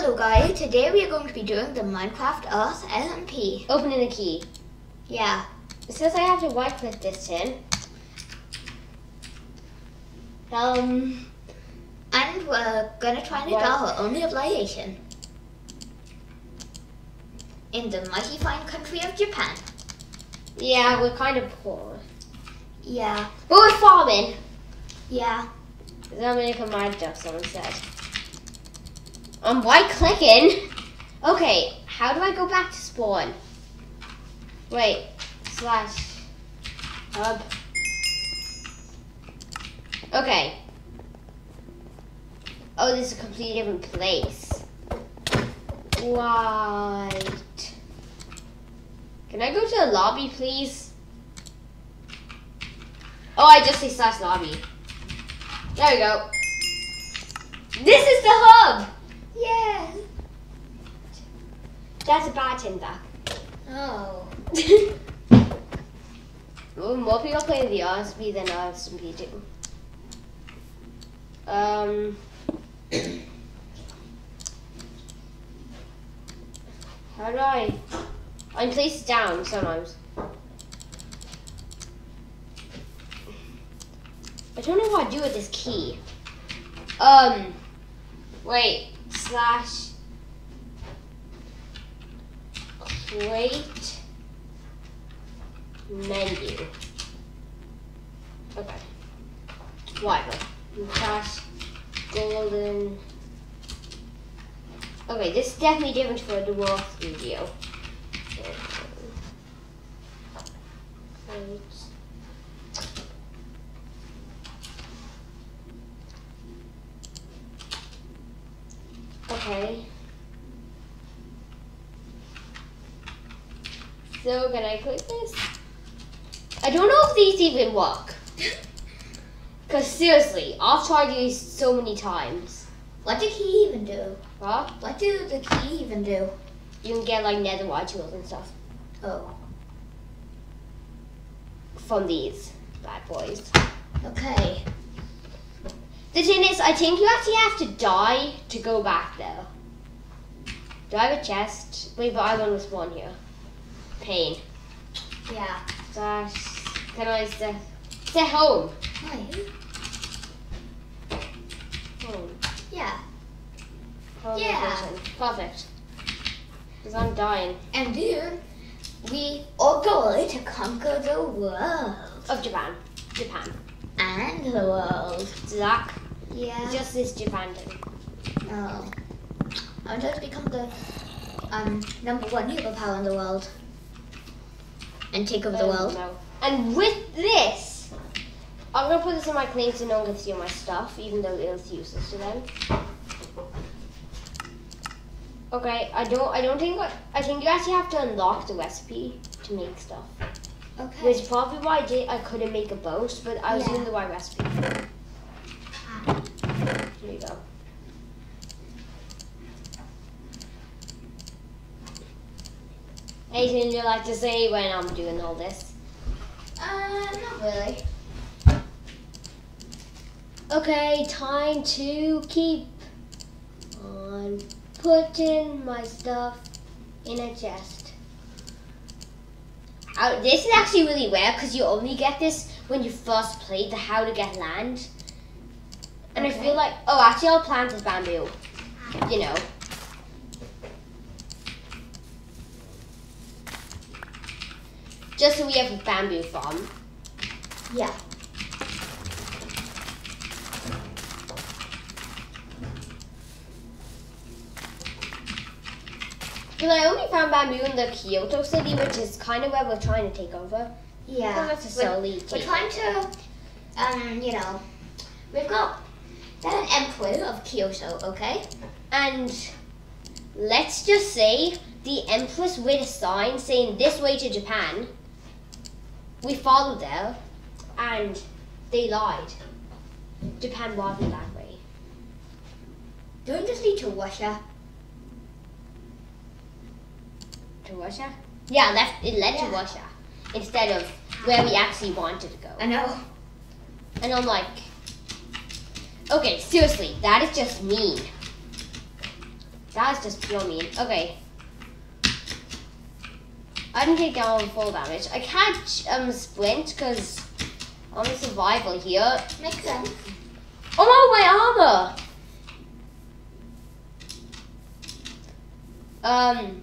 Hello guys, today we are going to be doing the Minecraft Earth SMP. Opening the key. Yeah, It says I have to right click this tin. Um, and we're gonna try and get our only obligation. In the mighty fine country of Japan. yeah, we're kind of poor. Yeah, But we're farming. yeah. I'm gonna come right up, someone said. Um, I'm right clicking. Okay, how do I go back to spawn? Wait, slash hub. Okay. Oh, this is a completely different place. Right. Can I go to the lobby, please? Oh, I just say slash lobby. There we go. This is the hub. Yeah. That's a bartender. Oh. well, more people play the RSP than RSP do. Um. How do I? I can place it down sometimes. I don't know what to do with this key. Um. Wait. Slash. Create menu. Okay. Whatever. Cash golden. Okay, this is definitely different for the. Create. Okay. So can I click this? I don't know if these even work. Cause seriously, I've tried these so many times. What did he even do? Huh? What did the key even do? You can get like netherite tools and stuff Oh, from these bad boys. okay. The thing is, I think you actually have to die to go back there. Do I have a chest? Wait, but I want to spawn here. Pain. Yeah. I stay? Stay home. Right. Home. Yeah. Home Yeah. Perfect. Because I'm dying. And then we are going to conquer the world. Of Japan. Japan. And the world. Zach. Yeah. Just this Japan thing. Oh. I want to become the um number one superpower in the world. And take over the Um, world. no. And with this, I'm gonna put this in my claim so no one can steal my stuff, even though it's useless to them. Okay, I don't. I don't think. I think you actually have to unlock the recipe to make stuff, Okay. which is probably why I did. I couldn't make a boat, but I was Yeah. using the right recipe. There you go. Anything you like to say when I'm doing all this? Uh, not really. Okay, time to keep on putting my stuff in a chest. Uh, this is actually really rare because you only get this when you first play the How to Get Land. And I feel like, oh, actually, I'll plant this bamboo. You know. Just so we have a bamboo farm. Yeah. Because I only found bamboo in the Kyoto city, which is kind of where we're trying to take over. Yeah. We're, we're trying to, um, you know, we've got that emperor of Kyoto, okay? And let's just say the Empress with a sign saying this way to Japan. We followed them and they lied. Japan wasn't that way. Don't just lead to Russia. To Russia? Yeah, left it led Yeah. to Russia instead of where we actually wanted to go. I know. And I'm like, okay, seriously, that is just mean. That's just pure mean. Okay. I can take down full damage. I can't um sprint because I'm a survival here. Makes sense. Oh no, my armor! Um.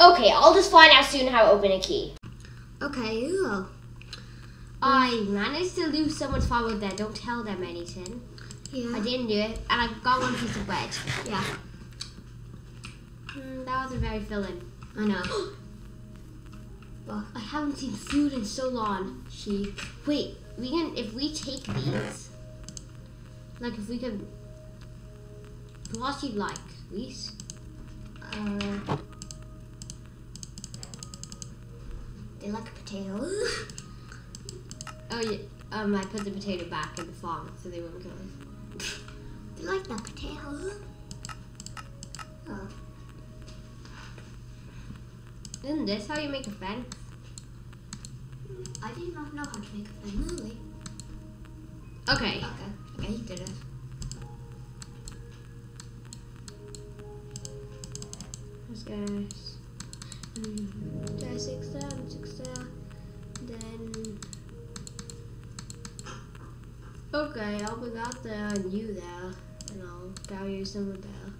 Okay, I'll just find out soon how to open a key. Okay, ooh. I managed to lose someone's power there. Don't tell them anything. Yeah. I didn't do it, and I got one piece of bread. Yeah. Mm, that wasn't very filling. I know. Well, I haven't seen food in so long. She. Wait, we can. If we take these, like if we could. What you like, Reese? Uh, they like potatoes. Oh yeah. Um, I put the potato back in the farm so they won't kill us. They like the potato. Oh. Isn't this how you make a fence? I did not know how to make a fun movie. Okay. Okay. Okay, you did it. Let's guys. Mm, There's six there, and six there. Then. Okay, I'll put that there and you there, and I'll gather some of there.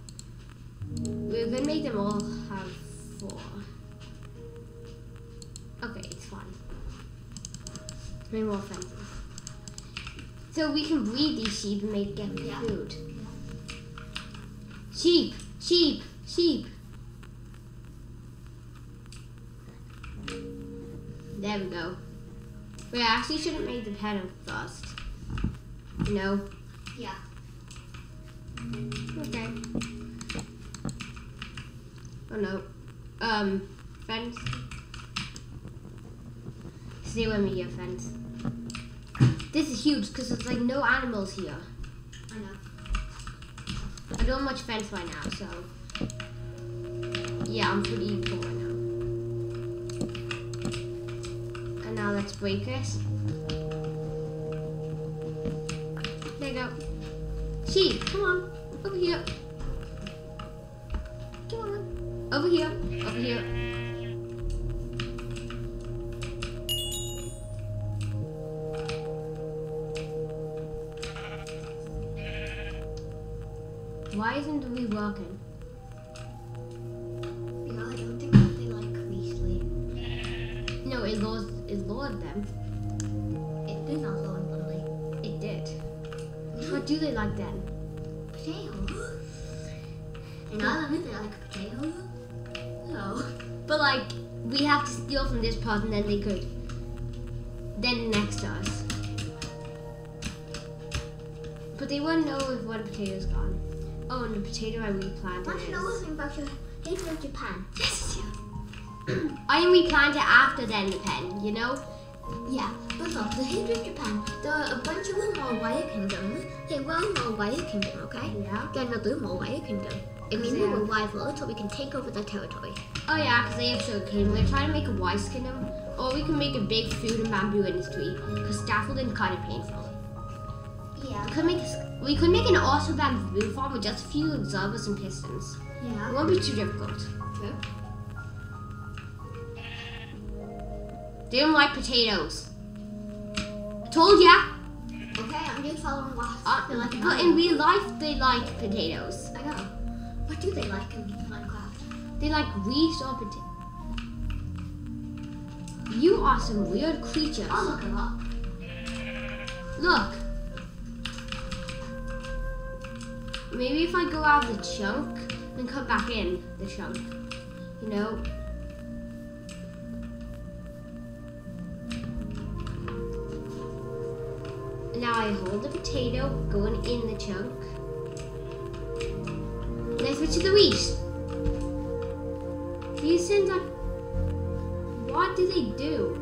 We're gonna make them all have four. Three more fences. So we can breed these sheep and make get Yeah. food. Sheep, sheep, sheep. There we go. We actually shouldn't make the pen first. You know? Yeah. Okay. Oh no. Um, fence. Stay with me here, fence. This is huge because there's like no animals here. I know. I don't have much fence right now, so. Yeah, I'm pretty full right now. And now let's break this. There you go. Sheep, come on. Over here. Come on. Over here. Over here. Why isn't we working? Yeah, I don't think that they like Weasley. No, it lowered, it lowered them. It did not go in Lily. It did. What do they like then? Potatoes. And I don't think they like potatoes. No. But like, we have to steal from this part and then they could. Then next to us. But they wouldn't know if one potato's gone. Oh, and the potato I replanted know is. something about your history of Japan? Yes, I can replant it after then the pen, you know? Yeah, but look, the history of Japan, there are a bunch of them all Wire Kingdom. They were in all Wire Kingdom, okay? Yeah. They're not doing all Wire Kingdom. It means we were rivals, so we can take over their territory. Oh yeah, because they have sugar cane. We're trying to make a wise kingdom, or we can make a big food and bamboo industry. Because scaffolding kind of painful. Yeah. We could make a we could make an awesome bamboo farm with just a few observers and pistons. Yeah. It won't be too difficult. True. They don't like potatoes. I told ya. Okay, I'm just following what Uh, they like but in real life, they like potatoes. I know. What do they like in Minecraft? They like wheat or potato. You are some weird creatures. I'll look it up. Look. Maybe if I go out of the chunk and come back in the chunk, you know. Now I hold the potato going in the chunk. I switch to the wheat. These things are. What do they do?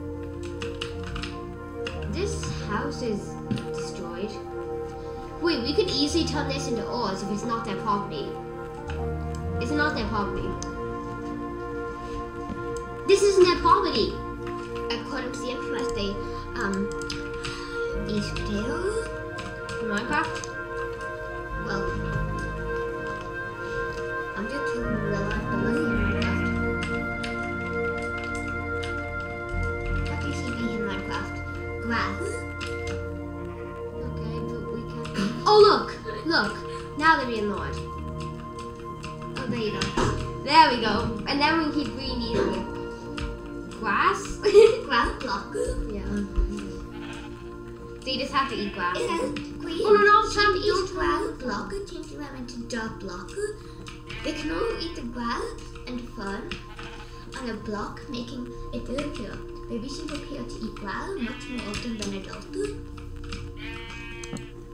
This house is. Wait, we could easily turn this into ours if it's not their property. It's not their property. This isn't their property. According to the they um eat potatoes. Minecraft? Block. They can all eat grass and fern on a block, making it appear. Baby sheep appear to eat grass much more often than adults.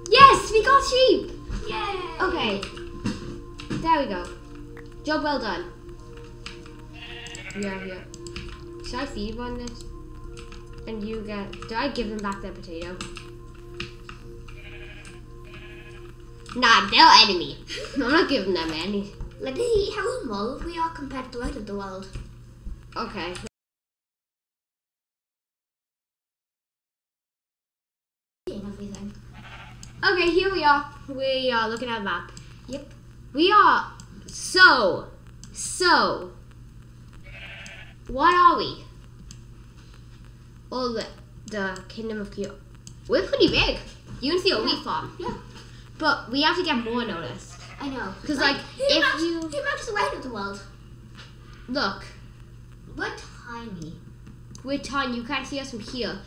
Yes, we got sheep. Yay! Okay. There we go. Job well done. Yeah, yeah. Should I feed one this? And you get. Do I give them back their potato? Nah, they're enemy. I'm not giving them any. Let's see how small we are compared to the rest of the world. Okay. Everything. Okay, here we are. We are looking at the map. Yep. We are so, so. What are we? Oh, the, the Kingdom of Kyo. We're pretty big. You can see a Yeah. wheat farm. Yeah. But we have to get more noticed. I know. Because like, who if you- who maps the rest of the world? Look, We're tiny. we're tiny. You can't see us from here.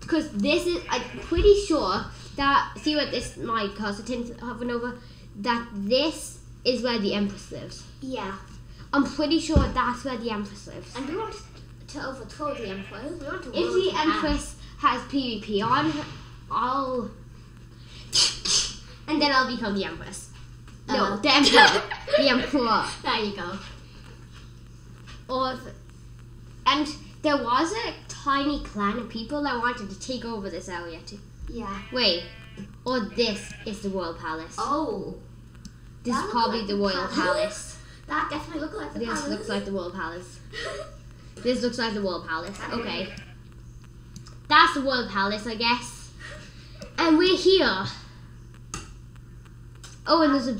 Because this is, I'm pretty sure that, see what this, my cursor tin's hovering over? That this is where the Empress lives. Yeah. I'm pretty sure that's where the Empress lives. And we want to overthrow the Empress. We want to If the Empress has PvP on, I'll. And then I'll become the Empress. No, Uh. the Emperor. the Emperor. There you go. Or. And there was a tiny clan of people that wanted to take over this area too. Yeah. Wait. Or this is the Royal Palace. Oh. this is probably like the the Royal palace. Palace. That definitely looks like the This palace. looks like the Royal Palace. This looks like the Royal Palace. Okay. That's the Royal Palace, I guess. And we're here. Oh, and there's a.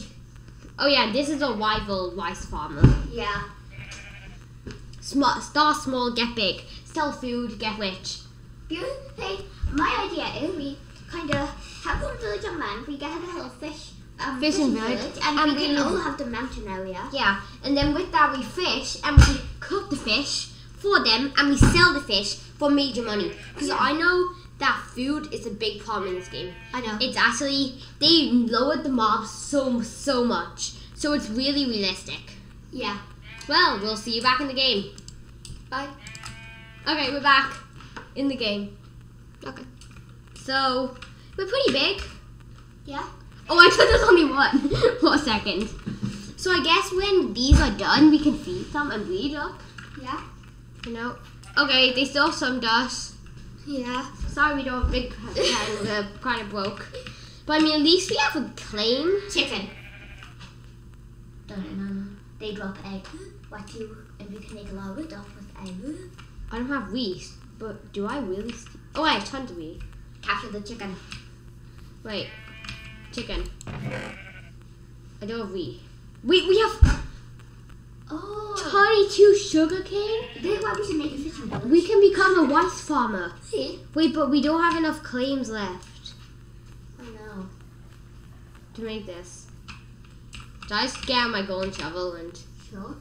Oh yeah, this is a rival rice farmer. Yeah. Small, start small, get big. Sell food, get rich. Hey, my idea is we kind of have one village on land. We get a little fish. Um, Fishing fishing village, and, and we can all have the mountain area. Yeah, and then with that we fish and we cook the fish for them and we sell the fish for major money. Because Yeah. I know that food is a big problem in this game. I know. It's actually they lowered the mobs so so much, so it's really realistic. yeah. Well, we'll see you back in the game. Bye. Okay, we're back in the game. Okay. So we're pretty big. Yeah. Oh, I thought there's only one for a second. So I guess when these are done, we can feed them and breed up. Yeah. You know. Okay, they still have some dust. Yeah. Sorry, we don't have big kind of kind of broke. But I mean, at least we have a claim. Chicken. Dun-dun-dun. They drop egg. What you and we can make a lot of stuff with egg. I don't have wheat, but do I really? St- oh, I have tons of wheat. Capture the chicken. Wait, chicken. I don't have wheat. Wait, we have Oh. Twenty-two sugar cane. This is why we should make a fishing village. We can become a rice farmer. see. Wait, but we don't have enough claims left I know. to make this. So I just get out my golden shovel and Sure.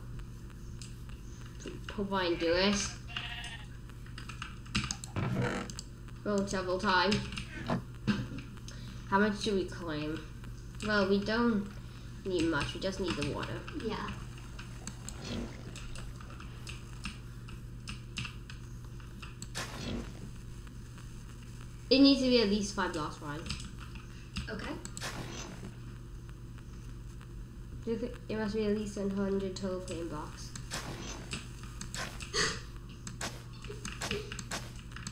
hope I can do it. Golden shovel time. How much do we claim? Well, we don't need much. We just need the water. Yeah. It needs to be at least five blocks wide. Okay. Do you think- It must be at least 100 total claim blocks.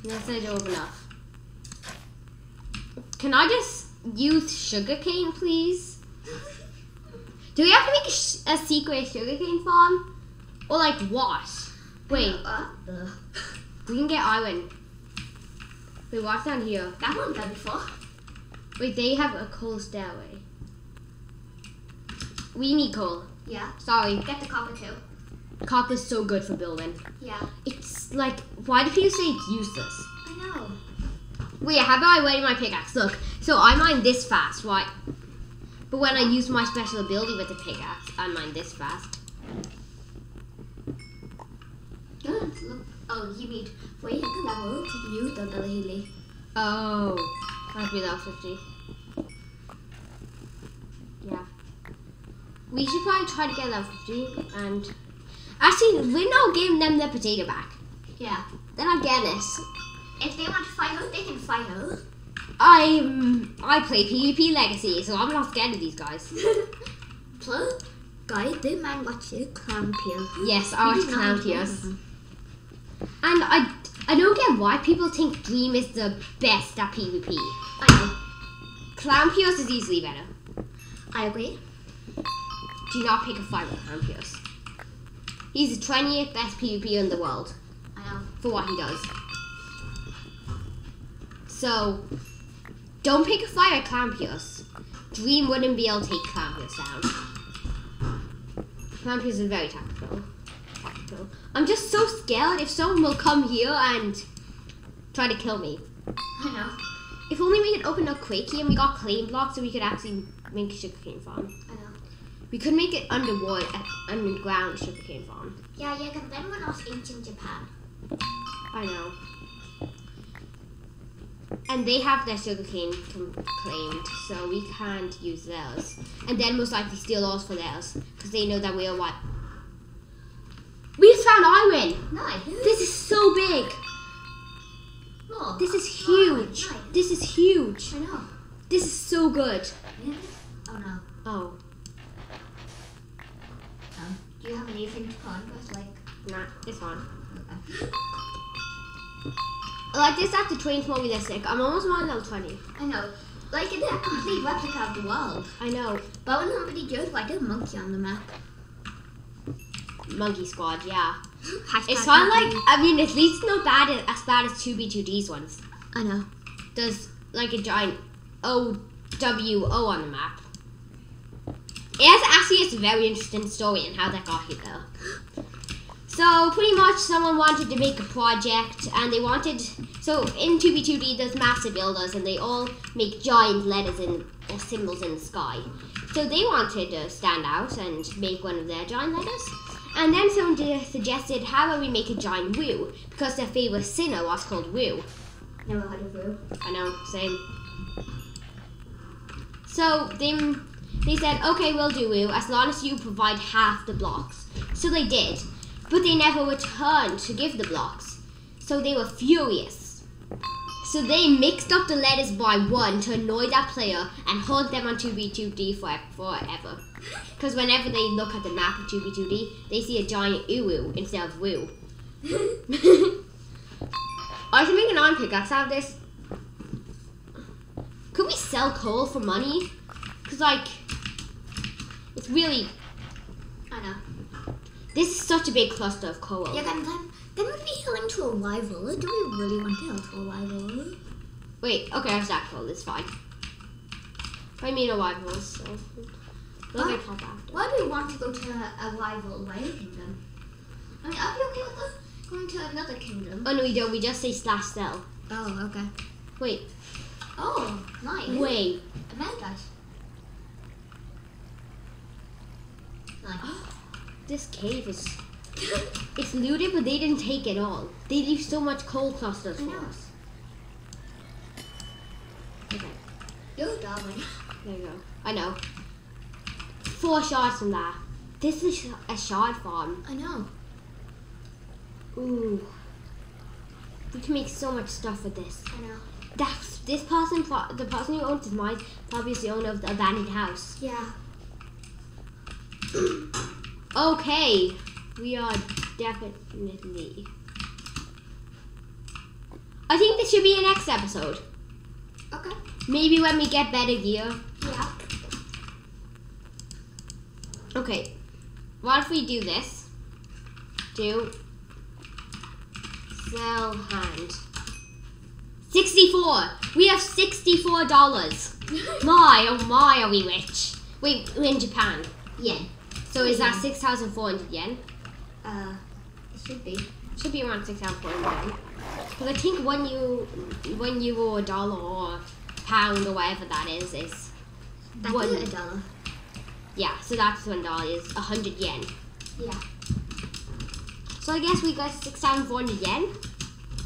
Yes, I don't have enough. Can I just use sugarcane, please? Do we have to make a, sh- a secret sugarcane farm? Or like what? Wait, we can get iron. Wait, what's down here? that one's done before. Wait, they have a coal stairway. We need coal. Yeah. Sorry, Get the copper too. copper's so good for building. Yeah. It's like, why do people say it's useless? I know. Wait, how about I wait my pickaxe? Look, so I mine this fast, right? But when I use my special ability with the pickaxe, I mine this fast. Good. Look. Oh, you need wait at the level to use the. Oh, might be level 50. Yeah. We should probably try to get level 50 and... Actually, we're not giving them the potato back. Yeah. They're not getting it. If they want to fight out, they can fight out. I'm... I play PvP Legacy, so I'm not scared of these guys. Plus, guys, they might watch it clown. Yes, I watch Clown Pierce. And I, I don't get why people think Dream is the best at PvP. I know. Clown Pierce is easily better. I agree. Do not pick a fight with Clown Pierce. He's the 20th best PvP in the world I know. for what he does. So, don't pick a fight with Clown Dream wouldn't be able to take Pierce down. Pierce is very tactical. tactical. I'm just so scared if someone will come here and try to kill me. I know. If only we could open up Quakey and we got claim blocks so we could actually make a sugarcane farm. I know. We could make it underwater, underground sugarcane farm. Yeah, yeah, because then we're was ancient Japan. I know. And they have their sugarcane claimed, so we can't use theirs. And then most likely steal ours for theirs, because they know that we are what? We just found iron! Nice. This is so big! Oh, This is huge! nice. This is huge! I know. This is so good! Yeah. Oh no. Oh, Um, do you have anything to contrast? Like, nah, it's fine. okay. Like this after trains more realistic. I'm almost on level 20. I know. Like, it's a complete replica of the world. I know. But when somebody goes, why do monkey on the map? Monkey Squad, yeah. Hashtag It's kind of like. I mean, at least not bad as bad as 2B2T's ones. I know. There's like a giant O W O on the map. It has actually it's a very interesting story and how that got here though. So pretty much someone wanted to make a project and they wanted so in 2B2T there's massive builders and they all make giant letters and symbols in the sky. So they wanted to stand out and make one of their giant letters. And then someone suggested how about we make a giant woo because their favorite sinner was called Woo. Never heard of Rue. I know, same. So they they said, okay, we'll do it as long as you provide half the blocks. So they did, but they never returned to give the blocks. So they were furious. So they mixed up the letters by one to annoy that player and hold them on 2B2T for, forever. Because whenever they look at the map of 2B2T, they see a giant uwu instead of woo. I can make an iron pickaxe out of this. Could we sell coal for money? Cause like, it's really I know. This is such a big cluster of coal. Yeah, then, then, then we'd be healing to a live rival. Do we really want to heal to a live rival? Wait, okay, I have that coal. It's fine. I mean a live rivals, so we'll get top after. Why do we want to go to a, rival Whale Kingdom? I mean, I'd be okay with us going to another kingdom. Oh no, we don't. We just say slash sell. Oh, okay. Wait, Oh, nice. wait. Among Us. Oh, This cave is it's looted, but they didn't take it all. They leave so much coal clusters for us. Okay. yo, darling. There you go. I know. Four shards from that. This is a shard farm. I know. Ooh. We can make so much stuff with this. I know. That's this person, the person who owns this mine, probably is the owner of the abandoned house. Yeah. Okay, we are definitely. I think this should be a next episode. Okay. Maybe when we get better gear. Yeah. Okay, what if we do this? Do sell hand. 64! We have $64! My, oh my, are we rich? Wait, we're in Japan. Yen. So is that 6,400 yen? Uh, it should be. Should be around 6,400 yen. Because I think one euro, one euro a dollar or pound or whatever that is is That's One. a dollar. yeah. So that's one dollar is a hundred yen. Yeah. So I guess we got six thousand four hundred yen.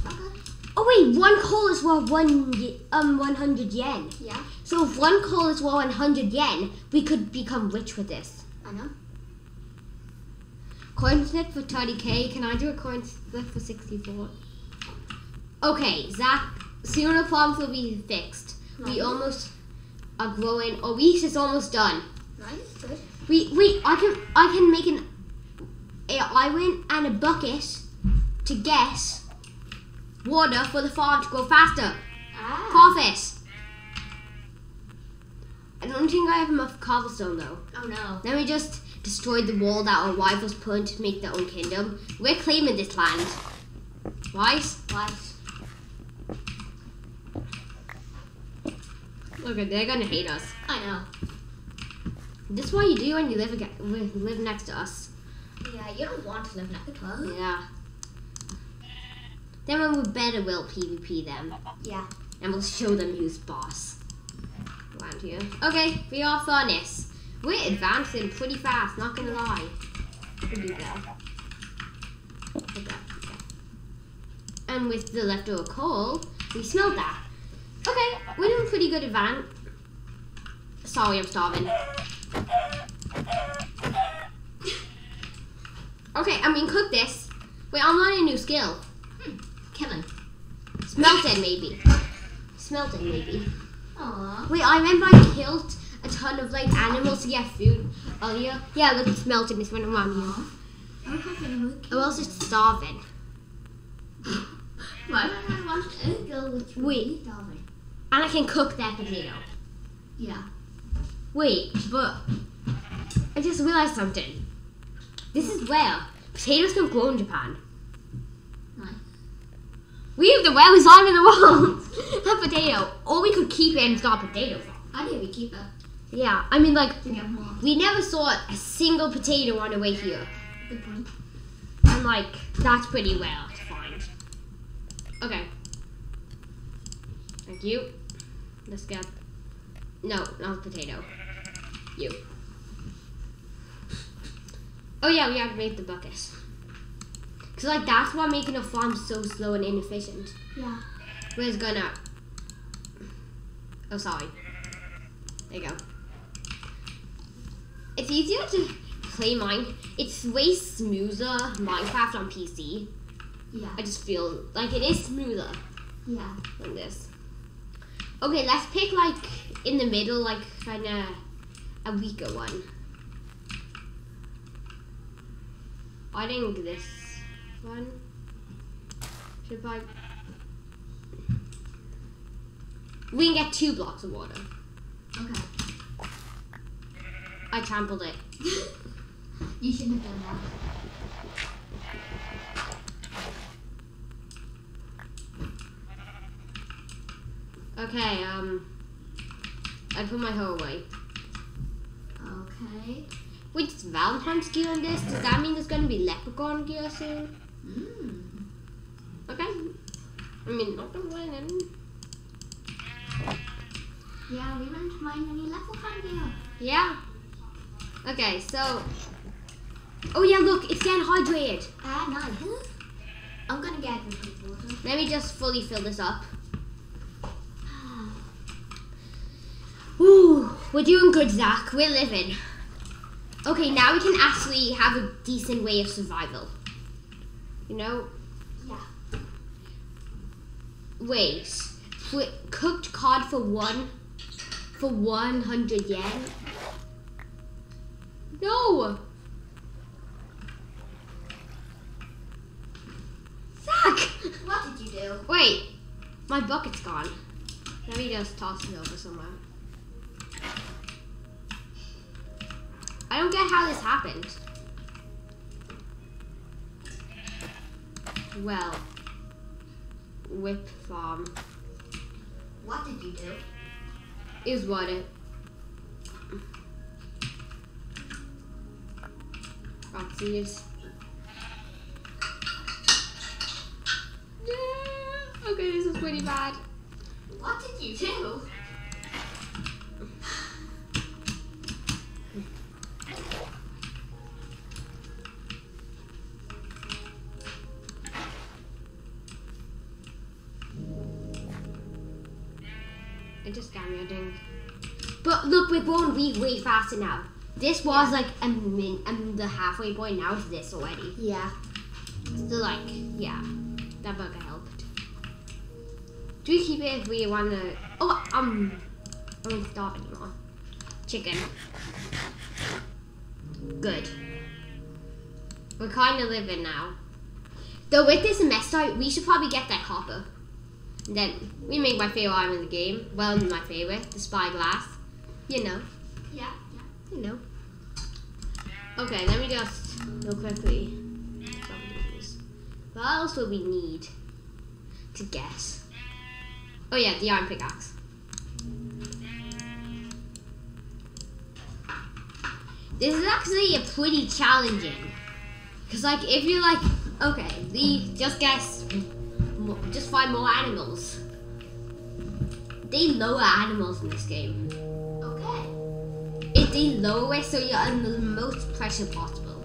Okay. Oh wait, one coal is worth one um one hundred yen. Yeah. So if one coal is worth one hundred yen, we could become rich with this. I know. Coin flip for 30k. Can I do a coin flip for 64? Okay, Zach, soon the problems will be fixed. We almost are growing. Oh, we is almost done. Nice. Good. We wait. I can I can make an a iron and a bucket to get water for the farm to go faster. Ah. Profit. I don't think I have enough cobblestone though. Oh no. Then we just destroyed the wall that our rivals put in to make their own kingdom. We're claiming this land. Right? Wise. Look, they're gonna hate us. I know. This is what you do when you live aga- li- live next to us. Yeah, you don't want to live next to us. Yeah. Then we better will PvP them, Yeah. and we'll show them who's boss. Around here. Okay, we are furnace. We're advancing pretty fast, not gonna lie. We'll do that. Like that, okay. And with the leftover coal, we smelled that. Okay, we're doing pretty good advance. Sorry, I'm starving. Okay, I mean cook this. Wait, I'm learning a new skill. Hmm, Killing. Smelting maybe. Smelting maybe. Aww. Wait, I remember I killed a ton of like animals to get food oh, earlier. Yeah, look, it's melting. Oh, it's running around here. I'm also starving. Why don't I girl with Wait. starving? And I can cook that potato. Yeah. Wait, but I just realized something. This is where potatoes don't grow in Japan. Nice. We have the rarest farm in the world. a potato. Or we could keep it and start a potato farm. I think we keep it Yeah, I mean like we never saw a single potato on the way here. Good point. And like, that's pretty rare to find. Okay. Thank you. Let's get. No, not potato. You. Oh yeah, we have to make the bucket. Cause like that's why making a farm so slow and inefficient. Yeah. We're just gonna. Oh sorry. There you go. It's easier to play mine. It's way smoother Minecraft on PC. Yeah. I just feel like it is smoother Yeah. than this. Okay, let's pick like in the middle, like kind of a weaker one. I think this one should probably. We can get two blocks of water. Okay. I trampled it. you shouldn't have done that. Okay, um, I put my hoe away. Okay. Wait, it's Valentine's gear on this? Does that mean there's gonna be leprechaun gear soon? Mm. Okay. I mean, not the winning. Yeah, we went to find any leprechaun gear. Yeah. Okay, so. Oh yeah, look, it's getting hydrated. Ah, nice. I'm gonna get the drink water. Let me just fully fill this up. Ooh, we're doing good, Zach. We're living. Okay, now we can actually have a decent way of survival. You know? Yeah. Wait. Wait, cooked cod for one for one hundred yen? No. Zach. What did you do? Wait, my bucket's gone. Let me just toss it over somewhere. I don't get how this happened. Well, whip farm What did you do? is what it. Got seeds. Okay, this is pretty bad. What did you do? It just got me, I think. But look, we're going way, way faster now. This was like a min, um, the halfway point. Now it's this already. Yeah. So like, yeah, that burger helped. Do we keep it if we wanna? Oh, um, I won't stop anymore. Chicken. Good. We're kind of living now. Though with this semester, we should probably get that copper. And then we make my favorite item in the game. Well, my favorite, the spyglass. You know, Yeah. You know. Okay, let me just go quickly. What else would we need to guess? Oh yeah, the iron pickaxe. This is actually a pretty challenging. Cause like if you're like, okay, the just guess, just find more animals. They lower animals in this game. Lower it so you're under the most pressure possible.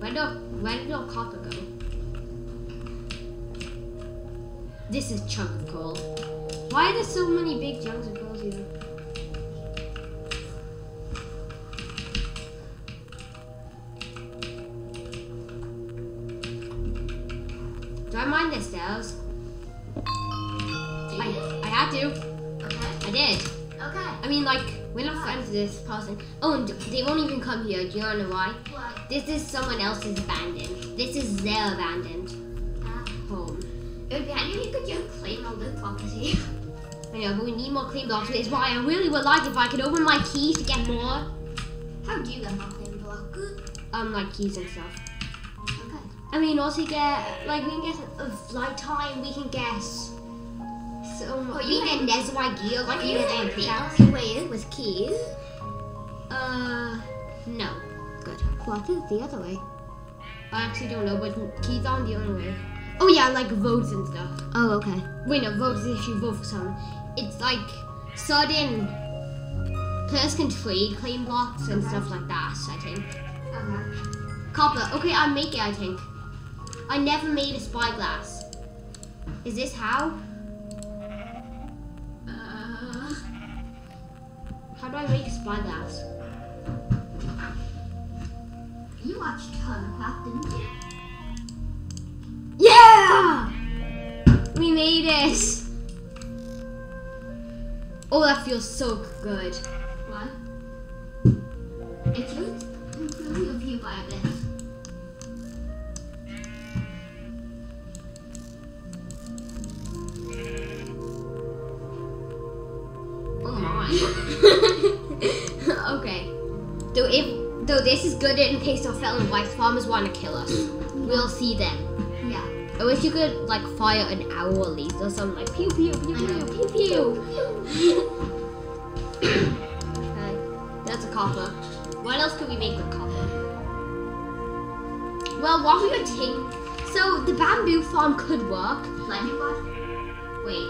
Where do where did your copper go? This is chunk of coal. Why are there so many big chunks of coal here? Do I mind the stairs? This person. Oh, and they won't even come here. Do you wanna know why? What? This is someone else's abandoned. This is their abandoned Uh, home. it would be handy if you could just claim all the property. I know, but we need more claim blocks. It's why I really would like if I could open my keys to get more, How do you get more claim blocks? um, like keys and stuff. Okay. I mean, also get like we can get a flight time. We can get so Oh, we you can get Nezwai gear. Like you you get in anything the way with keys? Uh, no. Good. What is the other way? I actually don't know, but keys on the other way. Oh yeah, like votes and stuff. Oh, okay. Wait, no, votes is if you vote for someone. It's like sudden players can trade claim blocks and stuff like that, I think. Okay. Copper, okay, I make it, I think. I never made a spyglass. Is this how? Uh, How do I make a spyglass? You watched Thundercraft, didn't you? Yeah! We made it! Oh, that feels so good. What? It would improve if you buy this. Oh this is good in case our felon white farmers want to kill us. We'll see them. Yeah. I wish you could like fire an owl laser or something like pew pew pew pew pew pew. okay. That's a copper. What else could we make with copper? Well, what we would think. So the bamboo farm could work. Lightning bot? Wait.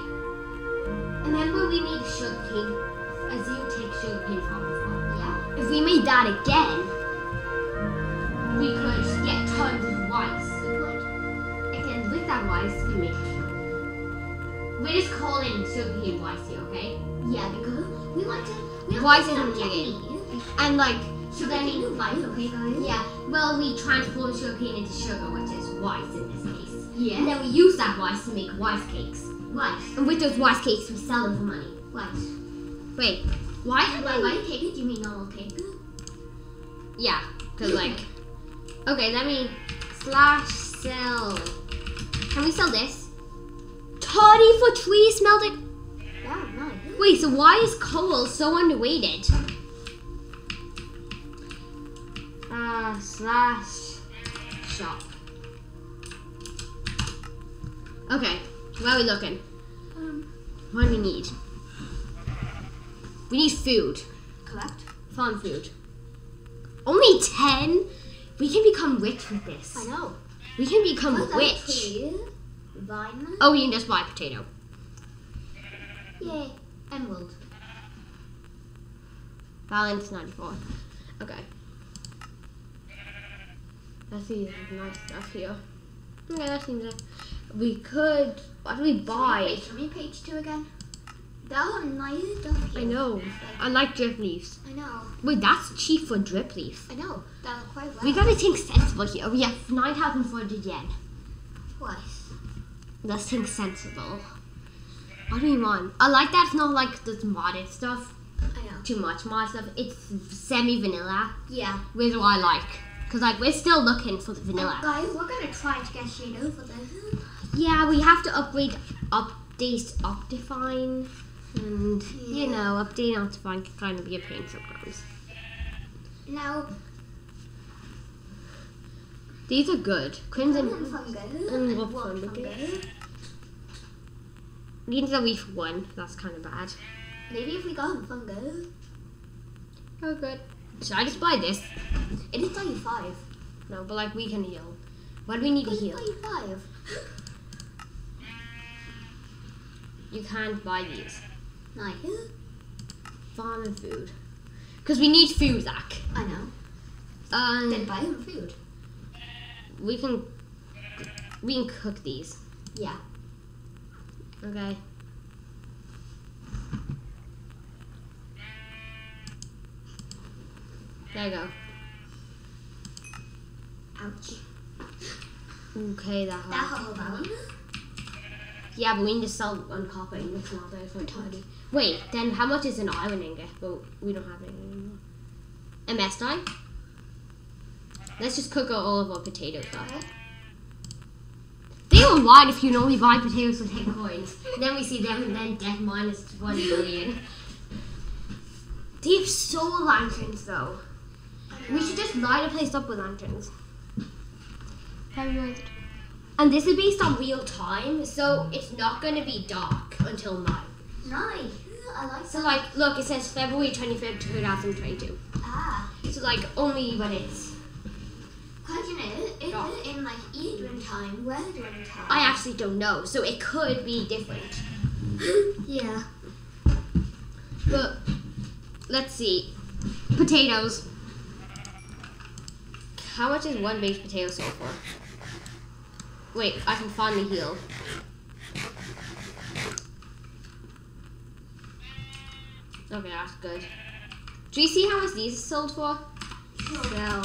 Remember we made sugarcane, a zoo take sugarcane farm before? Yeah. If we made that again, we could get tons of rice. We. And then with that rice, we make. We're just calling sugarcane rice here, okay? Yeah, because we want to. We Why want is it to in the game? And like, So then you rice, okay, guys? yeah, well, we transform sugarcane into sugar, which is rice in this case. Yeah. And then we use that rice to make rice cakes. Rice. And with those rice cakes, we sell them for money. Rice. Wait, why? By white cake, do you mean normal cake? Yeah, cause like, okay, let me slash sell. Can we sell this? Thirty for tree smelted. Yeah, nice. Wait, so why is coal so underrated? Uh, slash shop. Okay, where are we looking? Um, What do we need? We need food. Collect? Farm food. Only 10? We can become rich with this. I know. We can become What's rich. Oh, we can just buy potato. Yay. Emerald. Balance 94. Okay. Let's see, nice stuff here. Okay, that seems like we could. What do we buy? Wait, show me page two again. That one nice stuff. I know. I like drip leaves. I know. Wait, that's cheap for drip leaf. I know. That was quite well. We gotta think sensible here. We have 9,400 yen. Twice. Let's think sensible. What do you want? I like that it's not like this modded stuff. I know. Too much mod stuff. It's semi vanilla, Yeah. which what I like. Cause like we're still looking for the oh, vanilla. Guys, we're gonna try to get shade over this. Yeah, we have to upgrade, update Optifine, and you Yeah. know, update Optifine can kind of be a pain sometimes. Now, These are good. Crimson. and fungus. and And what what fungus? fungus. These are week one. That's kind of bad. Maybe if we got fungus. Oh, good. Should I just buy this? It is 35. No, but like we can heal. What do we need to It is heal? 35. You can't buy these. Nice. Farm and food. Because we need food, Zach. I know. Um, Then buy him food. we can we can cook these. Yeah. Okay. There you go. Ouch. Okay, that That helps. Yeah, but we need to sell on copper ingots now there for tiny. Wait, then how much is an iron ingot? But we don't have it anymore. MS die? Let's just cook all of our potatoes up. They will lie if you can only buy potatoes with 10 coins. then we see them and then death minus 1 million. They have solar lanterns though. We should just light a place up with lanterns. And this is based on real time, so it's not going to be dark until night. Nice. I like So that. like, look, it says February 25th, 2022. Ah. So like, only when it's... Cause you know, is it in like evening time, weathering time? I actually don't know, so it could be different. yeah. But let's see. Potatoes. How much is one baked potato sold for? Wait, I can finally heal. Okay, that's good. Do you see how much these are sold for? Sell.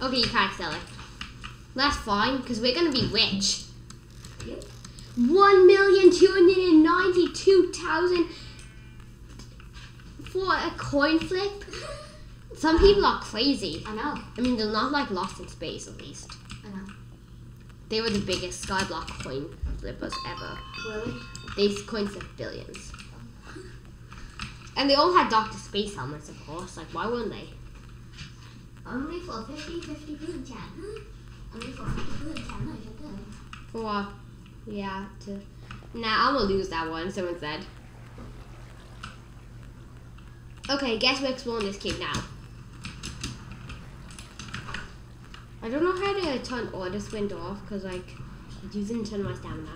Okay, you can't sell it. That's fine, because we're gonna be rich. Yep. One million two hundred and ninety-two thousand for a coin flip. Some people are crazy. I know. I mean, they're not like lost in space, at least. They were the biggest skyblock coin flippers ever. Really? These coins have billions. And they all had Doctor Space helmets, of course. Like, why wouldn't they? Only for 50, 50 food chan. Only for 50 food chan, I should do. For, yeah, to. Nah, I'm gonna lose that one, someone said. Okay, guess we're exploring this cave now. I don't know how to turn all this sprint off because, like, using a ton my stamina.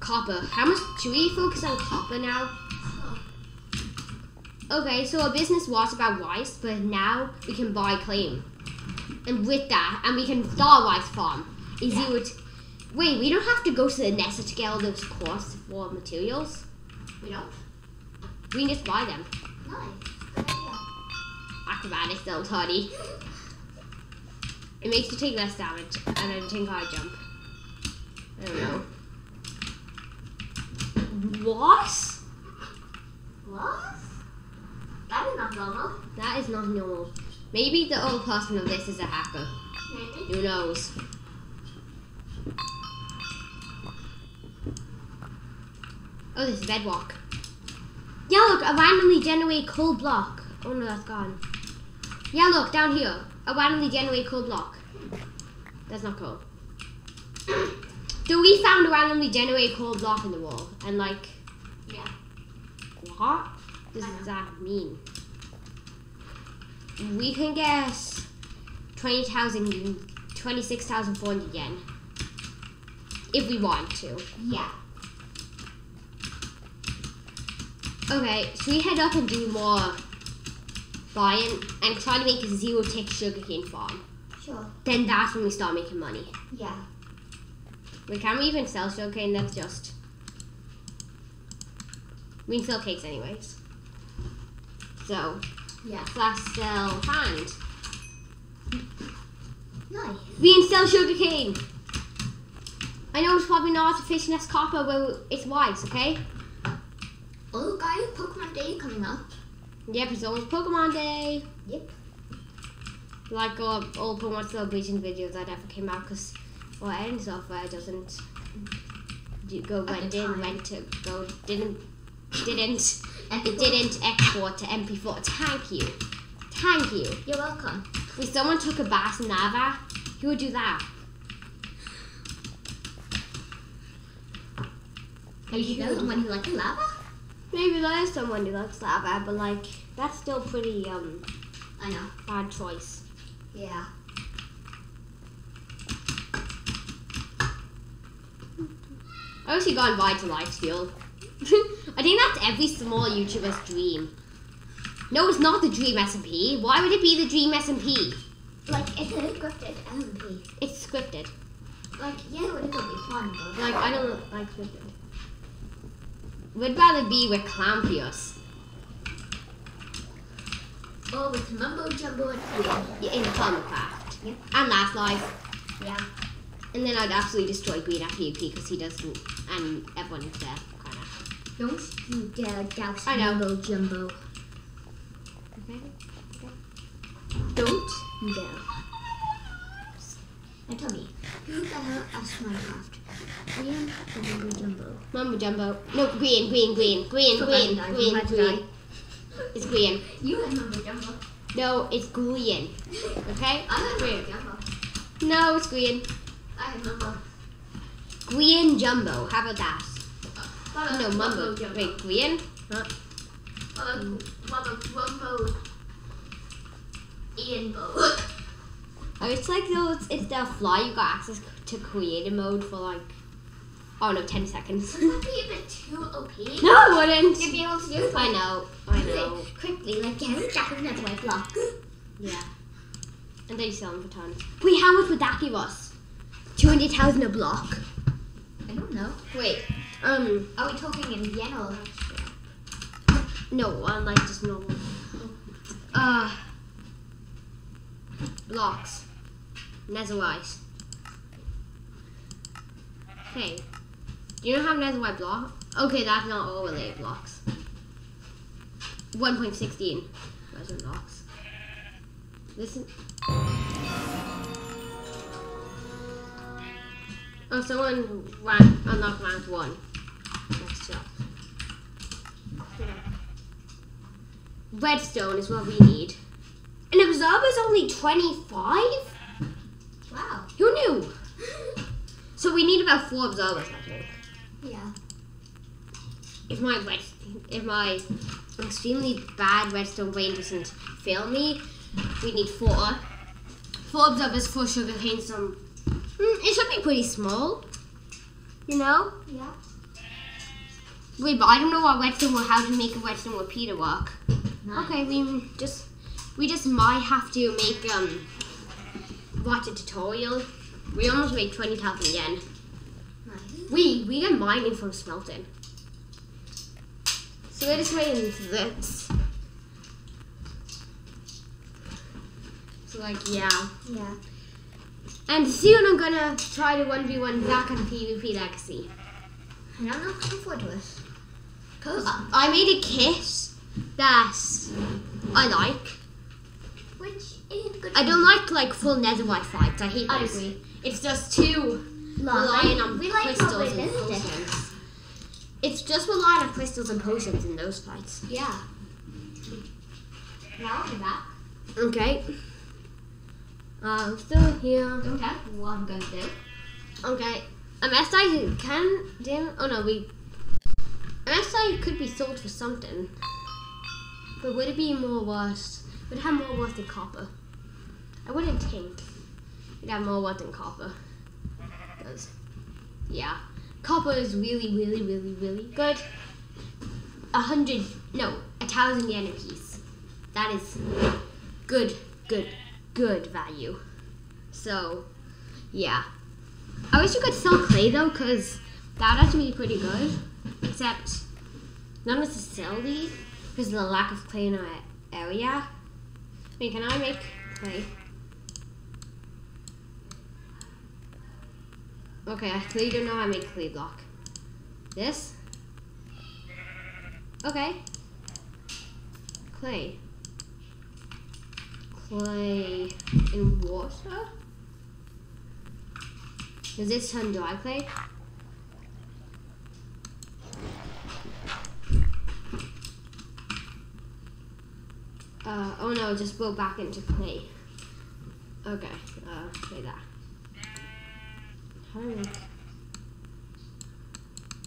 Copper. How much should we focus on copper now? Okay, so our business was about rice, but now we can buy claim. And with that, and we can start a rice farm. Is Yeah. it would wait, we don't have to go to the Nessa to get all those costs for materials. We don't? We can just buy them. Nice. Acrobatics don't toddy. It makes you take less damage, and I think I jump. I don't know. What? What? That is not normal. That is not normal. Maybe the old person of this is a hacker. Maybe. Who knows? Oh, this is bedrock. Yeah, look, a randomly generated cold block. Oh no, that's gone. Yeah, look, down here. A randomly generated cold block. That's not cool. So we found a randomly generated cold block in the wall. And like, Yeah. what does that mean? We can guess 20,000, 26,400 yen. If we want to. Yeah. Okay, so we head up and do more buying and try to make a zero tick sugarcane farm. Sure. Then that's when we start making money. Yeah. Wait, can we even sell sugarcane? That's just. We can sell cakes anyways. So, Yeah. slash sell hand. Nice. We can sell sugarcane! I know it's probably not a fish nest copper, but it's wise, okay? Oh, guys, Pokemon Day coming up. Yep, it's almost Pokemon Day. Yep. Like all, all Pokemon celebration videos that ever came out, because well, any software doesn't go went in, went to go didn't didn't it didn't export to MP4. Thank you, thank you. You're welcome. If someone took a bath in lava, he would do that. Are you know someone who likes lava? Maybe there is someone who likes lava, but like that's still pretty um I know. bad choice. Yeah. I wish he got invited to life steal. I think that's every small YouTuber's dream. No, it's not the dream SMP. Why would it be the dream SMP? Like, it's a scripted LMP. It's scripted. Like, yeah, it would be fun, but Like I don't like scripted. Would rather be with Clampius Oh, with Mumbo Jumbo and Queen. in Thundercraft. Yeah. And Last Life. Yeah. And then I'd absolutely destroy Green at PvP because he doesn't, and everyone is there, kind of. Don't you dare douse I know. Mumbo Jumbo. Okay. Don't you dare. Now tell me, who better as Minecraft? Queen or Mumbo Jumbo? Mumbo Jumbo. No, green, green, green, green, So green, green, green. It's green. You had Mumbo Jumbo. No, it's green. Okay? I had Green. Jumbo. No, it's green. I had Mumbo. Green Jumbo. How about that? Follow No, Mumbo. Jumbo. Wait, green? Huh? Follow Mumbo Mumbo. Ian Bo. Oh, it's like those, it's the fly you got access to creative mode for like, oh no, 10 seconds. Would that be a bit too OP? no, it wouldn't. You'd be able to do It, I know, I know. Quickly, like get Jack with another white block. Yeah. And then you sell them for tons. Wait, how much would that give us? 200,000 a block. I don't know. Wait, um, Are we talking in yen or? no, uh, like just normal. Uh, blocks. Netherwise. Hey, do you know how Netherite block? Okay, that's not overlay blocks. 1.16 resin blocks. Listen. Oh, someone ran, unlocked round one. Next job. Redstone is what we need. And Observer's only 25? Who knew? So we need about four observers, I think. Yeah. If my red, if my extremely bad redstone brain doesn't fail me, we need four. Four observers, four sugarcane, some. Mm, it should be pretty small. You know? Yeah. Wait, but I don't know what redstone or how to make a redstone repeater work. Nice. Okay, we just we just might have to make um watch a tutorial. We almost made twenty thousand yen. Nice. We we get mining from smelting. So we're just waiting into this. So like yeah. Yeah. And soon I'm gonna try to one v one Zack on PvP Legacy. And I'm not looking forward to it. Cause I made a kiss that I like. which. I don't like like full netherite fights. I hate I those. agree. It's just too relying on We like crystals and potions. It's just relying on crystals and potions in those fights. Yeah. Now be back. Okay. I'm still here. Tell what I'm gonna do. Okay. MSI can damn oh no we MSI could be sold for something. But would it be more worth would it have more worth than copper? I wouldn't think it'd have more wood than copper. 'Cause, yeah, copper is really, really, really, really good. A hundred, no, a thousand yen a piece. That is good, good, good value. So, yeah. I wish you could sell clay though, because that would actually be pretty good. Except, not necessarily, because of the lack of clay in our area. Wait, can I make clay? Okay, I clearly don't know how to make clay block. This? Okay. Clay. Clay in water? Does this turn dry clay? Uh, oh no, just broke back into clay. Okay, uh, say that.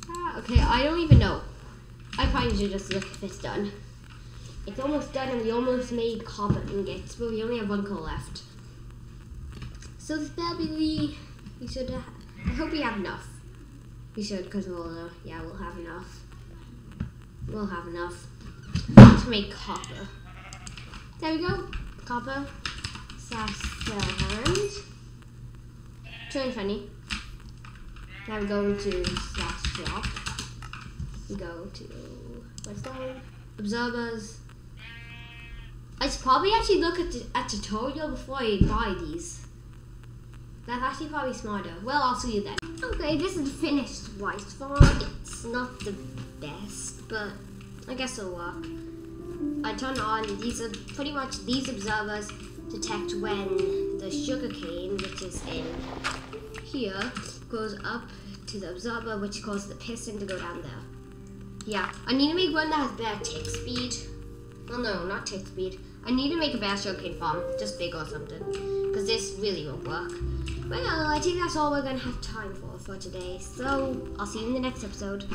Ah, okay, I don't even know. I probably should just look if it's done. It's almost done and we almost made copper ingots, but we only have one coal left. So this probably, we should, I hope we have enough. We should, because we'll, uh, yeah, we'll have enough. We'll have enough to make copper. There we go. Copper. Slash sell hand. 220. Now we go to slash shop. We go to what's that one? Observers. I should probably actually look at a tutorial before I buy these. That's actually probably smarter. Well, I'll see you then. Okay, this is finished rice farm. It's not the best, but I guess it'll work. I turn on these are pretty much these observers detect when the sugar cane, which is in here, goes up to the observer, which causes the piston to go down there. Yeah, I need to make one that has better tick speed. Well, no, not tick speed. I need to make a better sugar cane farm, just big or something, because this really won't work. Well, I think that's all we're gonna have time for for today. So I'll see you in the next episode.